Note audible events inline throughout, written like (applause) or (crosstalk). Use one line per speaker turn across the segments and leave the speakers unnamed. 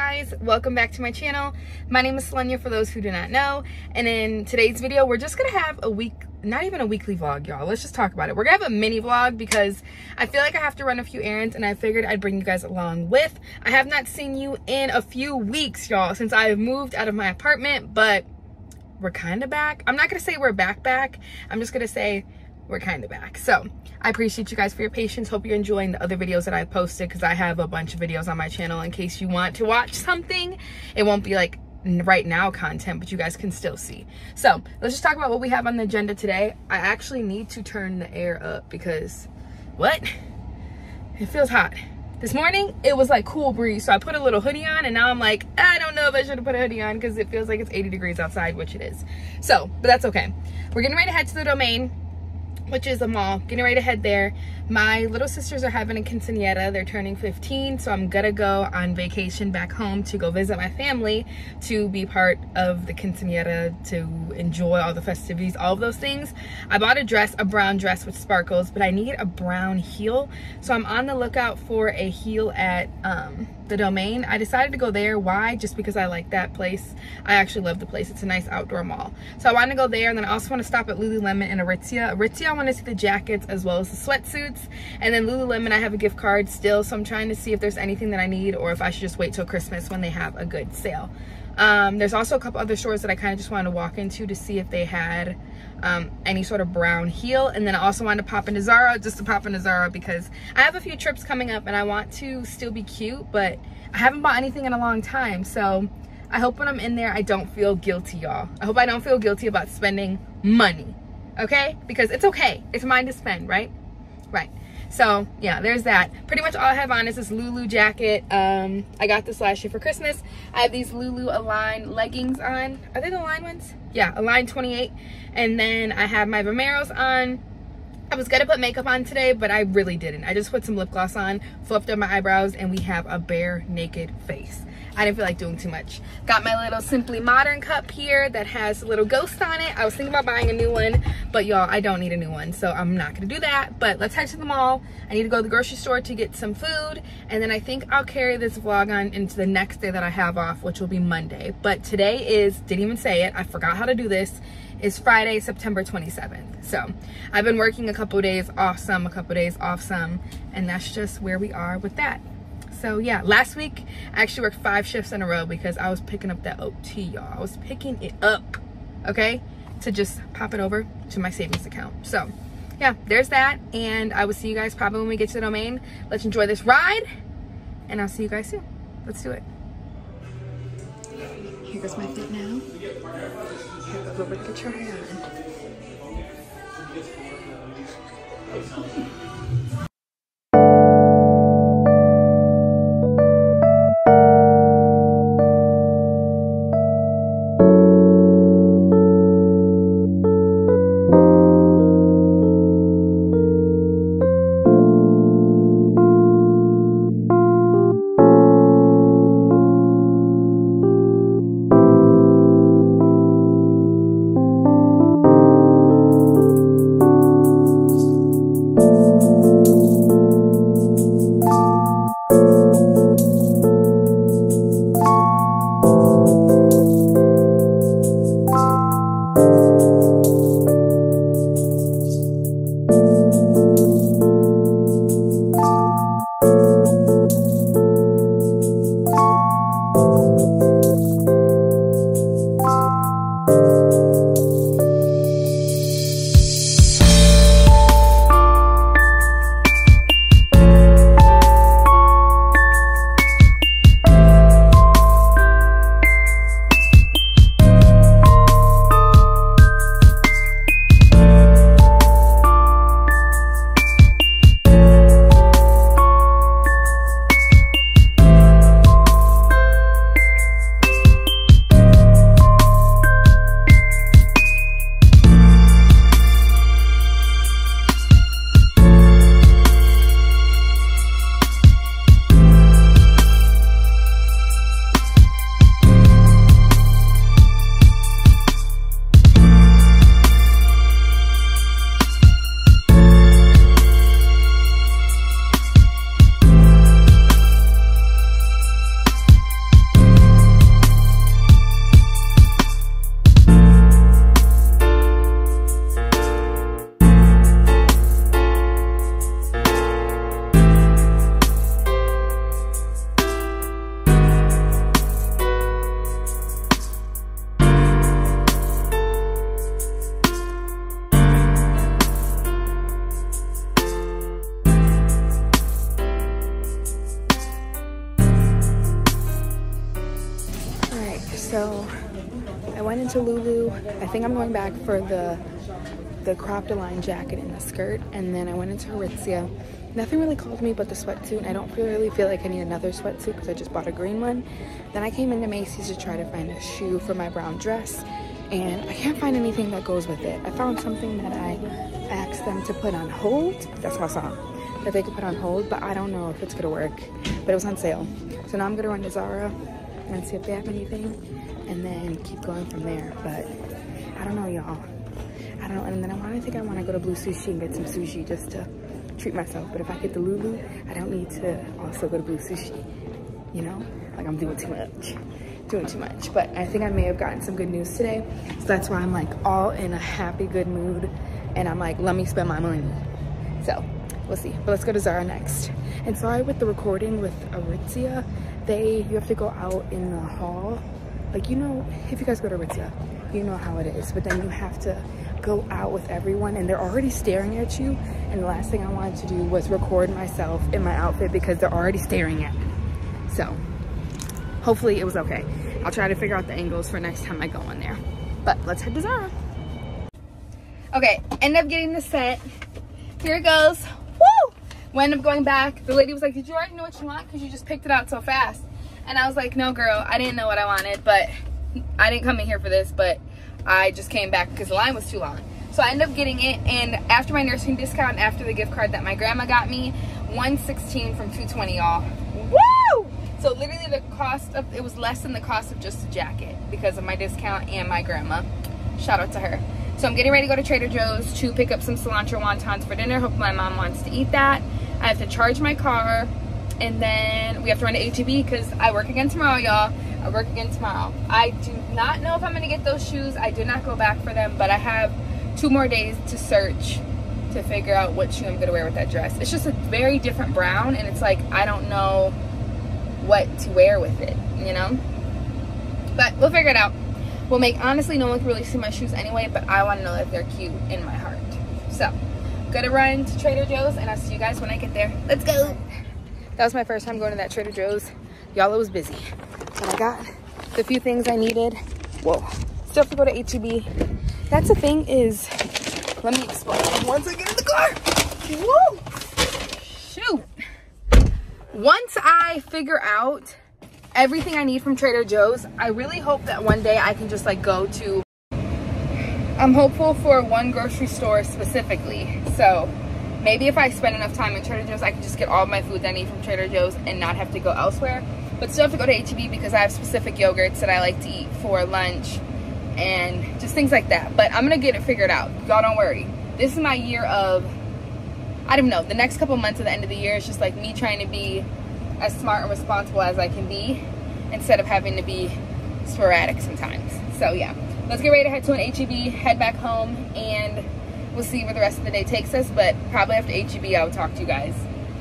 guys welcome back to my channel. My name is Salinya for those who do not know. And in today's video we're just gonna have a week not even a weekly vlog y'all. Let's just talk about it. We're gonna have a mini vlog because I feel like I have to run a few errands and I figured I'd bring you guys along with. I have not seen you in a few weeks y'all since I've moved out of my apartment but we're kind of back. I'm not gonna say we're back back. I'm just gonna say we're kind of back so I appreciate you guys for your patience. Hope you're enjoying the other videos that I posted because I have a bunch of videos on my channel in case you want to watch something. It won't be like right now content, but you guys can still see. So let's just talk about what we have on the agenda today. I actually need to turn the air up because what? It feels hot. This morning, it was like cool breeze, so I put a little hoodie on, and now I'm like, I don't know if I should have put a hoodie on because it feels like it's 80 degrees outside, which it is. So, but that's okay. We're getting ready to head to the domain which is a mall. Getting ready to head there my little sisters are having a quinceanera. They're turning 15 so i'm gonna go on vacation back home to go visit my family to be part of the quinceanera to enjoy all the festivities all of those things. I bought a dress a brown dress with sparkles but i need a brown heel so i'm on the lookout for a heel at um, the domain. I decided to go there. Why? Just because i like that place. I actually love the place. It's a nice outdoor mall. So i want to go there and then i also want to stop at lululemon and aritzia. Aritzia i want to see the jackets as well as the sweatsuits and then lululemon i have a gift card still so i'm trying to see if there's anything that i need or if i should just wait till christmas when they have a good sale um, there's also a couple other stores that i kind of just wanted to walk into to see if they had um, any sort of brown heel. And then I also wanted to pop into Zara just to pop into Zara because I have a few trips coming up and I want to still be cute, but I haven't bought anything in a long time. So I hope when I'm in there, I don't feel guilty, y'all. I hope I don't feel guilty about spending money, okay? Because it's okay. It's mine to spend, right? Right. So yeah, there's that. Pretty much all I have on is this Lulu jacket. Um, I got this last year for Christmas. I have these Lulu Align leggings on. Are they the Align ones? Yeah, Align 28. And then I have my Vomeros on. I was gonna put makeup on today, but I really didn't. I just put some lip gloss on, fluffed up my eyebrows, and we have a bare naked face. I didn't feel like doing too much. Got my little Simple Modern cup here that has a little ghost on it. I was thinking about buying a new one, but y'all, I don't need a new one, so I'm not gonna do that. But let's head to the mall. I need to go to the grocery store to get some food, and then I think I'll carry this vlog on into the next day that I have off, which will be Monday. But today is, didn't even say it, I forgot how to do this, is Friday, September 27th. So I've been working a couple days off some, a couple days off some, and that's just where we are with that so yeah last week i actually worked five shifts in a row because i was picking up that ot y'all. I was picking it up okay to just pop it over to my savings account. So yeah there's that and i will see you guys probably when we get to the domain. Let's enjoy this ride and i'll see you guys soon. Let's do it. Here goes my fit now. Here to get your hair on I think I'm going back for the the cropped line jacket and the skirt, and then I went into Aritzia. Nothing really called me but the sweatsuit. I don't really feel like I need another sweatsuit because I just bought a green one. Then I came into Macy's to try to find a shoe for my brown dress, and I can't find anything that goes with it. I found something that I asked them to put on hold. That's my song. That they could put on hold, but I don't know if it's gonna work. But it was on sale. So now I'm gonna run to Zara and see if they have anything and keep going from there. But I don't know, y'all. I don't know. And then I want to think I want to go to Blue Sushi and get some sushi just to treat myself. But if I get the Lulu, I don't need to also go to Blue Sushi. You know, like I'm doing too much, doing too much. But I think I may have gotten some good news today. So that's why I'm like all in a happy, good mood. And I'm like, let me spend my money. So we'll see. But let's go to Zara next. And sorry with the recording with Aritzia, they, you have to go out in the hall. Like, you know, if you guys go to Aritzia, you know how it is. But then you have to go out with everyone and they're already staring at you. And the last thing I wanted to do was record myself in my outfit because they're already staring at me. So hopefully it was okay. I'll try to figure out the angles for next time I go in there. But let's head to Zara. Okay, end up getting the set. Here it goes. Woo! We end up going back. The lady was like, did you already know what you want? Because you just picked it out so fast. And I was like, no, girl, I didn't know what I wanted, but I didn't come in here for this, but I just came back because the line was too long. So I ended up getting it, and after my nursing discount, after the gift card that my grandma got me, 116 from 220, y'all. Woo! So literally the cost of, it was less than the cost of just a jacket because of my discount and my grandma. Shout out to her. So I'm getting ready to go to Trader Joe's to pick up some cilantro wontons for dinner. Hope my mom wants to eat that. I have to charge my car and then we have to run to HEB because I work again tomorrow, y'all. I work again tomorrow. I do not know if I'm gonna get those shoes. I did not go back for them, but I have two more days to search to figure out what shoe I'm gonna wear with that dress. It's just a very different brown and it's like, I don't know what to wear with it, you know? But we'll figure it out We'll make honestly no one can really see my shoes anyway but i want to know that they're cute in my heart so gonna run to trader joe's and i'll see you guys when i get there let's go that was my first time going to that trader joe's. Y'all it was busy. But i got the few things i needed. Whoa. Still have to go to heb that's the thing is let me explain. Once i get in the car. Whoa. Shoot. Once i figure out everything I need from Trader Joe's. I really hope that one day I can just like go to, I'm hopeful for one grocery store specifically. So maybe if I spend enough time in Trader Joe's, I can just get all my food that I need from Trader Joe's and not have to go elsewhere. But still have to go to HEB because I have specific yogurts that I like to eat for lunch and just things like that. But I'm gonna get it figured out. Y'all don't worry. This is my year of, I don't know, the next couple months at the end of the year is just like me trying to be as smart and responsible as I can be instead of having to be sporadic sometimes. So yeah, let's get ready to head to an HEB, head back home, and we'll see where the rest of the day takes us. But probably after HEB, I'll talk to you guys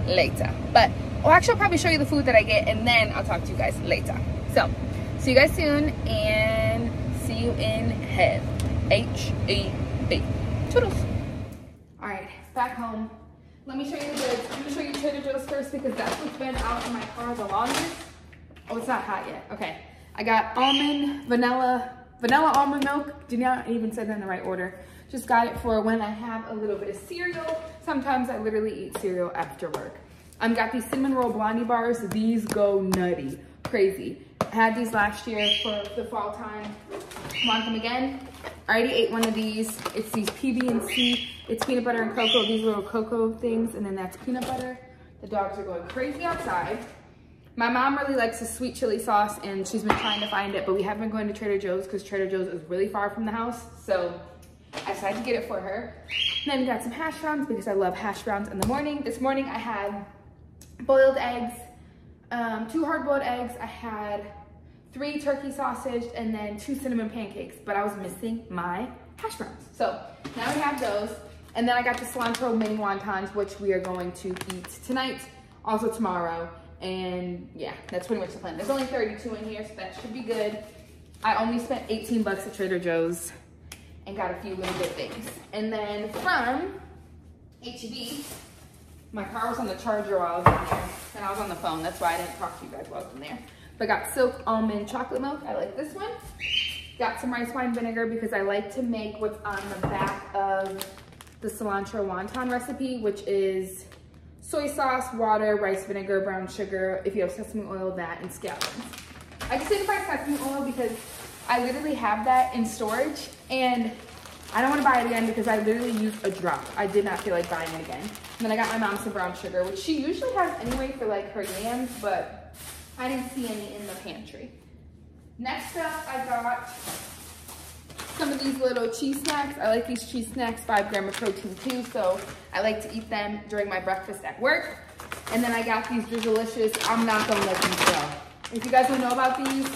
later. But, well, actually, I'll probably show you the food that I get, and then I'll talk to you guys later. So, see you guys soon, and see you in head. H-E-B. Toodles. All right, back home. Let me show you the goods. I'm gonna show you Trader Joe's first because that's what's been out in my car the longest. Oh, it's not hot yet. Okay. I got almond, vanilla, vanilla almond milk. Did not even say that in the right order. Just got it for when I have a little bit of cereal. Sometimes I literally eat cereal after work. I've got these cinnamon roll blondie bars. These go nutty, crazy. I had these last year for the fall time. Want them again? I already ate one of these. It's these PB&C. It's peanut butter and cocoa, these little cocoa things, and then that's peanut butter. The dogs are going crazy outside. My mom really likes the sweet chili sauce, and she's been trying to find it, but we have been going to Trader Joe's because Trader Joe's is really far from the house, so I decided to get it for her. Then got some hash browns because I love hash browns in the morning. This morning I had boiled eggs, um, two hard-boiled eggs. I had three turkey sausage, and then two cinnamon pancakes, but I was missing my hash browns. So now we have those. And then I got the cilantro mini wontons, which we are going to eat tonight, also tomorrow. And yeah, that's pretty much the plan. There's only 32 in here, so that should be good. I only spent 18 bucks at Trader Joe's and got a few little good things. And then from HEB, my car was on the charger while I was in there, and I was on the phone. That's why I didn't talk to you guys while I was in there. But got silk almond chocolate milk. I like this one. Got some rice wine vinegar because I like to make what's on the back of the cilantro wonton recipe, which is soy sauce, water, rice vinegar, brown sugar. If you have sesame oil, that, and scallions. I just didn't buy sesame oil because I literally have that in storage and I don't want to buy it again because I literally used a drop. I did not feel like buying it again. And then I got my mom some brown sugar, which she usually has anyway for like her yams, but I didn't see any in the pantry. Next up, I got some of these little cheese snacks. I like these cheese snacks, five gram of protein too, so I like to eat them during my breakfast at work. And then I got these delicious, I'm not gonna let them go. If you guys don't know about these,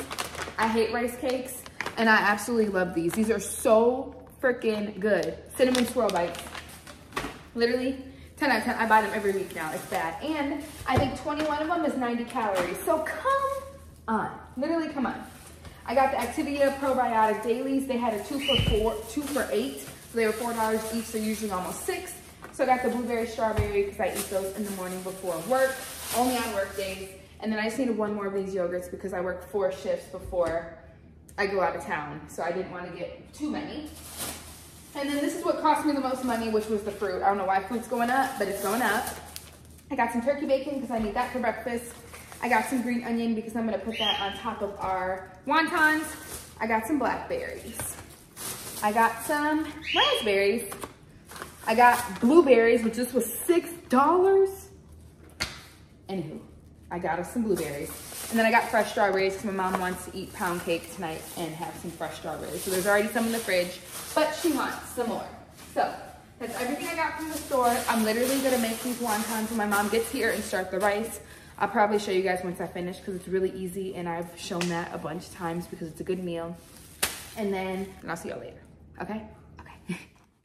I hate rice cakes, and I absolutely love these. These are so freaking good. Cinnamon swirl bites. Literally, 10 out of 10. I buy them every week now. It's bad. And I think 21 of them is 90 calories. So come on. Literally, come on. I got the Activia Probiotic Dailies. They had a two for four, two for eight. So they were $4 each. They're usually almost six. So I got the blueberry strawberry because I eat those in the morning before work, only on work days. And then I just needed one more of these yogurts because I work four shifts before I go out of town. So I didn't want to get too many. And then this is what cost me the most money, which was the fruit. I don't know why fruit's going up, but it's going up. I got some turkey bacon because I need that for breakfast. I got some green onion because I'm gonna put that on top of our wontons. I got some blackberries. I got some raspberries. I got blueberries, which this was $6. Anywho, I got us some blueberries. And then I got fresh strawberries because my mom wants to eat pound cake tonight and have some fresh strawberries. So there's already some in the fridge, but she wants some more. So that's everything I got from the store. I'm literally gonna make these wontons when my mom gets here and start the rice. I'll probably show you guys once I finish because it's really easy and I've shown that a bunch of times because it's a good meal. And then, and I'll see y'all later, okay?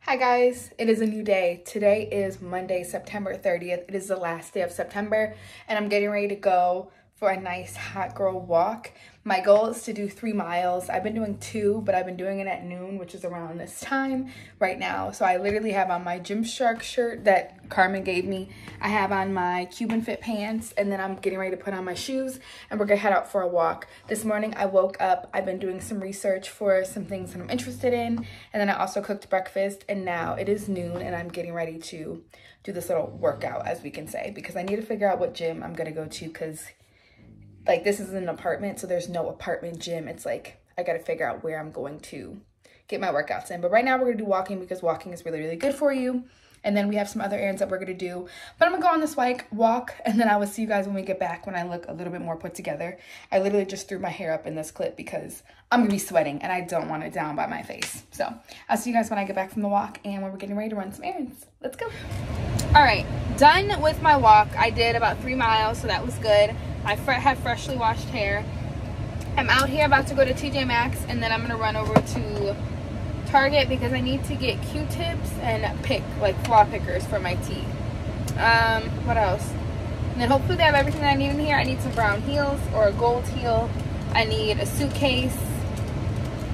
Hi guys, it is a new day. Today is Monday, September 30th. It is the last day of September and I'm getting ready to go for a nice hot girl walk. My goal is to do three miles. I've been doing two, but I've been doing it at noon, which is around this time right now. So I literally have on my Gymshark shirt that Carmen gave me. I have on my Cuban Fit pants, and then I'm getting ready to put on my shoes, and we're gonna head out for a walk. This morning I woke up, I've been doing some research for some things that I'm interested in, and then I also cooked breakfast, and now it is noon, and I'm getting ready to do this little workout, as we can say, because I need to figure out what gym I'm gonna go to, because like this is an apartment, so there's no apartment gym. It's like I gotta figure out where I'm going to get my workouts in. But right now we're gonna do walking because walking is really, really good for you. And then we have some other errands that we're gonna do. But I'm gonna go on this like walk and then I will see you guys when we get back when I look a little bit more put together. I literally just threw my hair up in this clip because I'm gonna be sweating and I don't want it down by my face. So I'll see you guys when I get back from the walk and when we're getting ready to run some errands. Let's go. All right, done with my walk. I did about three miles, so that was good. I have freshly washed hair. I'm out here about to go to TJ Maxx and then I'm gonna run over to Target because I need to get Q-tips and pick, like flaw pickers for my teeth. Um, what else? And then hopefully they have everything that I need in here. I need some brown heels or a gold heel. I need a suitcase.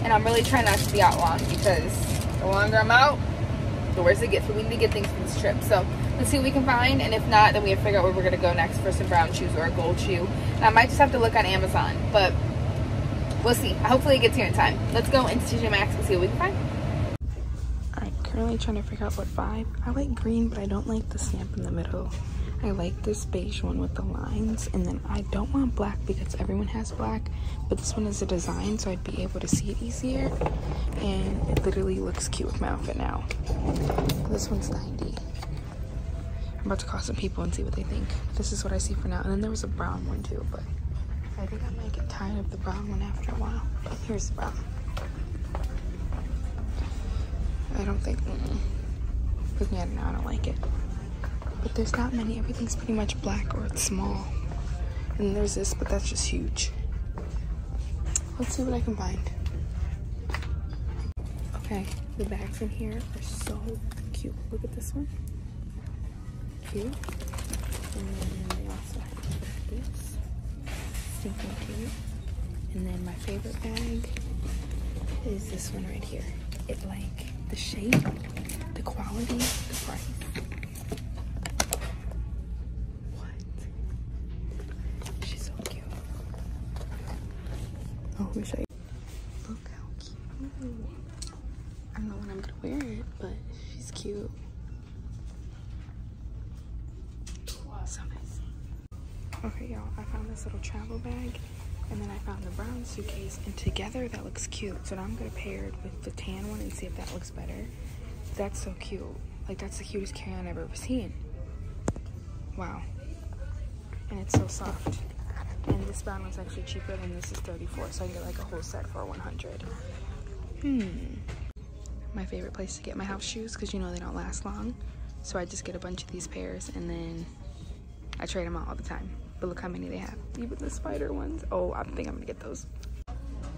And I'm really trying not to be out long because the longer I'm out, the worse it gets. But we need to get things for this trip. So Let's see what we can find. And if not, then we have to figure out where we're going to go next for some brown shoes or a gold shoe. And I might just have to look on Amazon. But we'll see. Hopefully it gets here in time. Let's go into TJ Maxx and see what we can find. Alright, currently trying to figure out what vibe. I like green, but I don't like the stamp in the middle. I like this beige one with the lines. And then I don't want black because everyone has black. But this one is a design, so I'd be able to see it easier. And it literally looks cute with my outfit now. This one's 90 I'm about to call some people and see what they think. This is what I see for now. And then there was a brown one too, but I think I might get tired of the brown one after a while. Here's the brown. I don't think, mm -mm. looking at it now, I don't like it. But there's not many, everything's pretty much black or it's small. And there's this, but that's just huge. Let's see what I can find. Okay, the bags in here are so cute. Look at this one cute. And then they also have this stinking cute. And then my favorite bag is this one right here. It like the shape, the quality, the price. What? She's so cute. Oh, wish I Okay, y'all, I found this little travel bag and then I found the brown suitcase and together that looks cute. So now I'm gonna pair it with the tan one and see if that looks better. That's so cute. Like that's the cutest carry-on I've ever seen. Wow. And it's so soft. And this brown one's actually cheaper than this is 34, so I can get like a whole set for 100. Hmm. My favorite place to get my house shoes because you know they don't last long. So I just get a bunch of these pairs and then I trade them out all the time. But look how many they have. Even the spider ones. Oh, I think I'm gonna get those.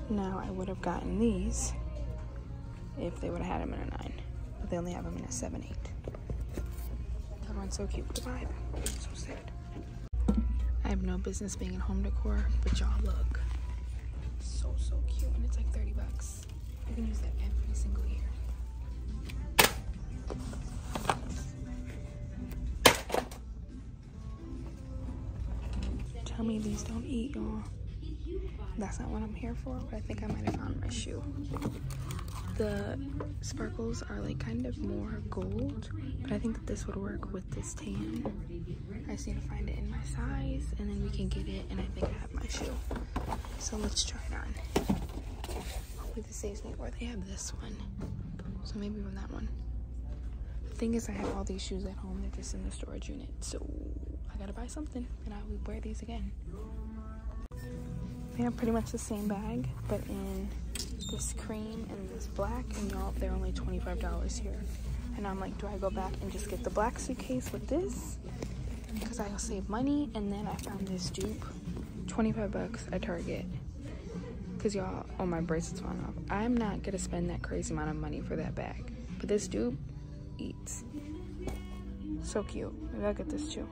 Now I would have gotten these if they would have had them in a nine. But they only have them in a seven, eight. That one's so cute the vibe. So sad. I have no business being in home decor, but y'all look. so, so cute. And it's like 30 bucks. you can use that every single year. These don't eat, y'all. That's not what I'm here for, but I think I might have found my shoe. The sparkles are like kind of more gold, but I think that this would work with this tan. I just need to find it in my size, and then we can get it, and I think I have my shoe. So let's try it on. Hopefully this saves me, or they have this one. So maybe from that one. The thing is, I have all these shoes at home. They're just in the storage unit. So I gotta buy something, and I will wear these again. They have pretty much the same bag, but in this cream and this black, and y'all, they're only $25 here. And I'm like, do I go back and just get the black suitcase with this? Because I'll save money. And then I found this dupe, 25 bucks at Target. Because y'all, oh, my bracelet's falling off. I'm not gonna spend that crazy amount of money for that bag. But this dupe eats. So cute. Maybe I'll get this too.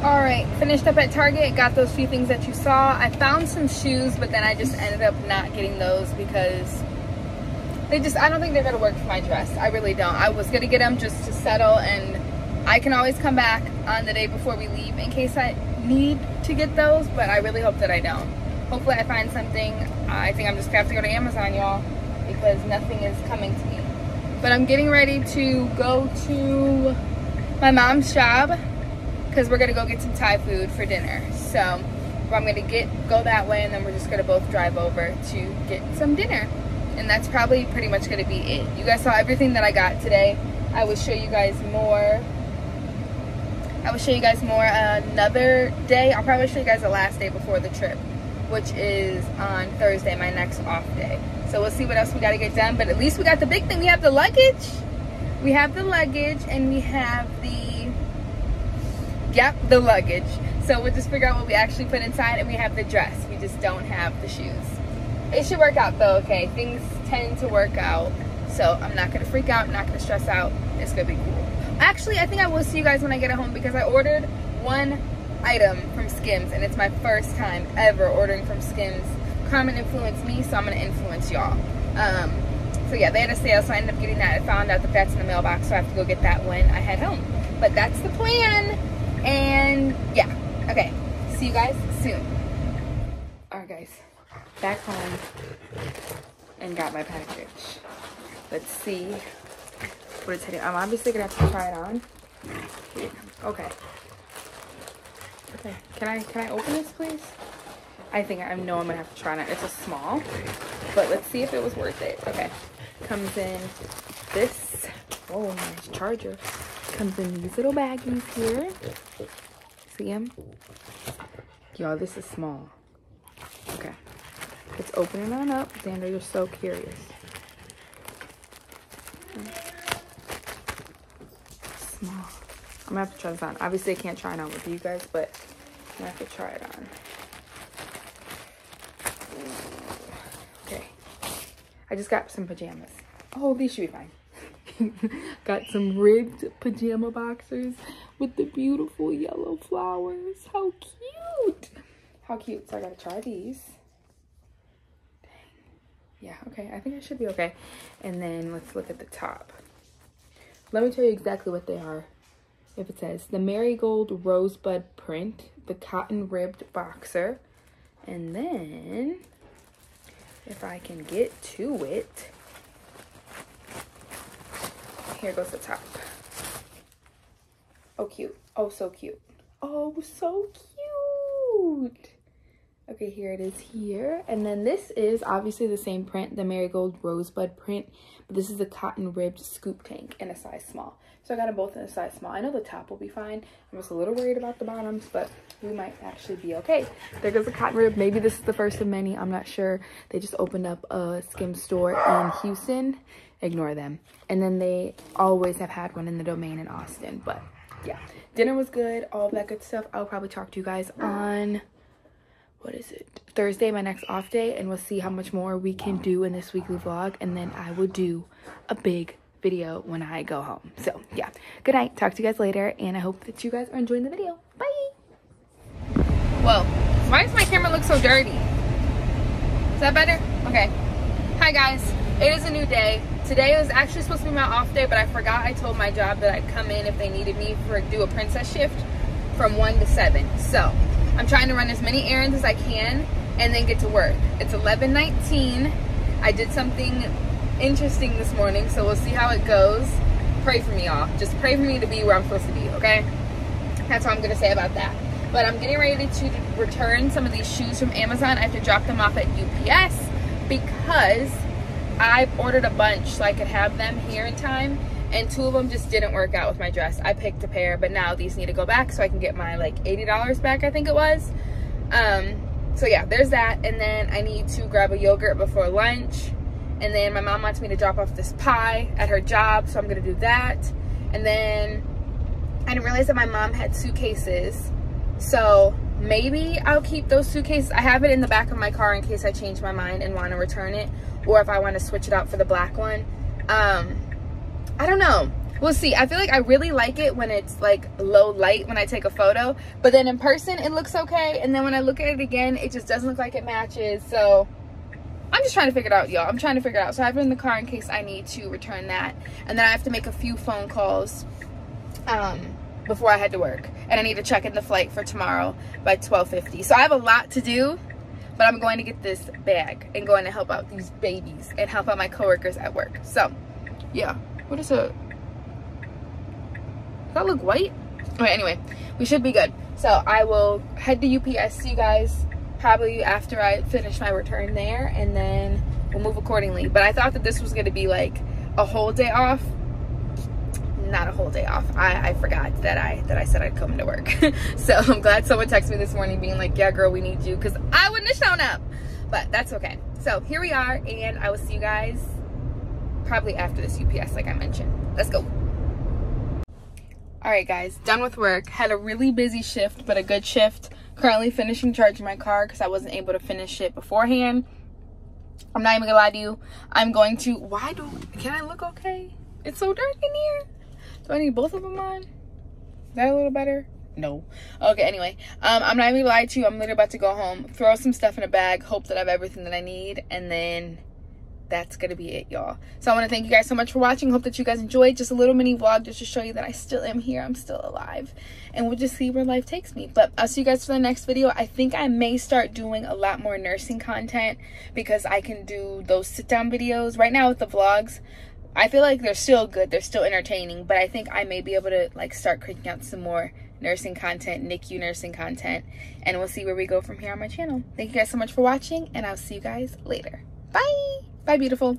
All right, finished up at Target, got those few things that you saw. I found some shoes, but then I just ended up not getting those because they just, I don't think they're gonna work for my dress. I really don't. I was gonna get them just to settle and I can always come back on the day before we leave in case I need to get those, but I really hope that I don't. Hopefully I find something. I think I'm just gonna have to go to Amazon, y'all, because nothing is coming to me. But I'm getting ready to go to my mom's job because we're gonna go get some Thai food for dinner. So I'm gonna get go that way and then we're just gonna both drive over to get some dinner. And that's probably pretty much gonna be it. You guys saw everything that I got today. I will show you guys more. I will show you guys more another day. I'll probably show you guys the last day before the trip, which is on Thursday, my next off day. So we'll see what else we gotta get done. But at least we got the big thing. We have the luggage. We have the luggage and we have the yep, the luggage. So we'll just figure out what we actually put inside and we have the dress. We just don't have the shoes. It should work out though, okay? Things tend to work out. So I'm not gonna freak out, not gonna stress out. It's gonna be cool. Actually, I think I will see you guys when I get home because I ordered one item from Skims and it's my first time ever ordering from Skims. Carmen influenced me, so I'm gonna influence y'all. Um, so yeah, they had a sale, so I ended up getting that. I found out that that's in the mailbox, so I have to go get that when I head home. But that's the plan. And yeah, okay. See you guys soon. All right, guys, back home and got my package. Let's see what it's hitting. I'm obviously gonna have to try it on. Okay. Okay. Can I can I open this, please? I think I know I'm gonna have to try it. On. It's a small, but let's see if it was worth it. Okay. Comes in this. Oh, nice charger comes in these little baggies here. See them? Y'all, this is small. Okay. It's opening on up. Xander, you're so curious. Small. I'm gonna have to try this on. Obviously, I can't try it on with you guys, but I'm gonna have to try it on. Okay. I just got some pajamas. Oh, these should be fine. (laughs) Got some ribbed pajama boxers with the beautiful yellow flowers. How cute. How cute. So I gotta try these. Dang. Yeah, okay. I think I should be okay. And then let's look at the top. Let me tell you exactly what they are. If it says the marigold rosebud print, the cotton ribbed boxer, and then if I can get to it. Here goes the top. Oh, cute. Oh, so cute. Oh, so cute. Okay, here it is here. And then this is obviously the same print, the Marigold Rosebud print. But this is the cotton ribbed scoop tank in a size small. So I got them both in a size small. I know the top will be fine. I'm just a little worried about the bottoms, but we might actually be okay. There goes the cotton rib. Maybe this is the first of many. I'm not sure. They just opened up a skim store in Houston. Ignore them. And then they always have had one in the domain in Austin. But yeah, dinner was good. All that good stuff. I'll probably talk to you guys on what is it? Thursday my next off day and we'll see how much more we can do in this weekly vlog and then i will do a big video when i go home. So yeah. Good night. Talk to you guys later and i hope that you guys are enjoying the video. Bye! Whoa. Why does my camera look so dirty? Is that better? Okay. Hi guys. It is a new day today was actually supposed to be my off day but i forgot i told my job that i'd come in if they needed me for do a princess shift from 1 to 7 so I'm trying to run as many errands as I can and then get to work. It's 11:19. I did something interesting this morning, so we'll see how it goes. Pray for me, y'all. Just pray for me to be where I'm supposed to be, okay? That's all I'm gonna say about that. But I'm getting ready to return some of these shoes from Amazon. I have to drop them off at UPS because I ordered a bunch so I could have them here in time and two of them just didn't work out with my dress. I picked a pair, but now these need to go back so I can get my like $80 back, I think it was. Um, so yeah, there's that. And then I need to grab a yogurt before lunch. And then my mom wants me to drop off this pie at her job, so I'm gonna do that. And then I didn't realize that my mom had suitcases. So maybe I'll keep those suitcases. I have it in the back of my car in case I change my mind and want to return it. Or if I want to switch it out for the black one. Um, I don't know. We'll see. I feel like I really like it when it's like low light when I take a photo. But then in person, it looks okay. And then when I look at it again, it just doesn't look like it matches. So I'm just trying to figure it out, y'all. I'm trying to figure it out. So I have it in the car in case I need to return that. And then I have to make a few phone calls um, before I head to work. And I need to check in the flight for tomorrow by 12.50. So I have a lot to do. But I'm going to get this bag and going to help out these babies and help out my coworkers at work. So, yeah. What is it? Does that look white? Okay, anyway, we should be good. So I will head to UPS, see you guys probably after I finish my return there, and then we'll move accordingly. But I thought that this was gonna be like a whole day off. Not a whole day off. I, I forgot that I that I said I'd come to work. (laughs) so I'm glad someone texted me this morning being like, yeah, girl, we need you, because I wouldn't have shown up. But that's okay. So here we are, and I will see you guys probably after this UPS like I mentioned. Let's go. All right, guys, done with work. Had a really busy shift, but a good shift. Currently finishing charging my car because I wasn't able to finish it beforehand. I'm not even gonna lie to you. I'm going to, why do, can I look okay? It's so dark in here. Do I need both of them on? Is that a little better? No. Okay, anyway, um, I'm not even gonna lie to you. I'm literally about to go home, throw some stuff in a bag, hope that I have everything that I need, and then that's gonna be it y'all so i want to thank you guys so much for watching hope that you guys enjoyed just a little mini vlog just to show you that i still am here i'm still alive and we'll just see where life takes me but i'll see you guys for the next video i think i may start doing a lot more nursing content because i can do those sit down videos right now with the vlogs i feel like they're still good they're still entertaining but i think i may be able to like start cranking out some more nursing content nicu nursing content and we'll see where we go from here on my channel. Thank you guys so much for watching and i'll see you guys later. Bye! Bye, beautiful.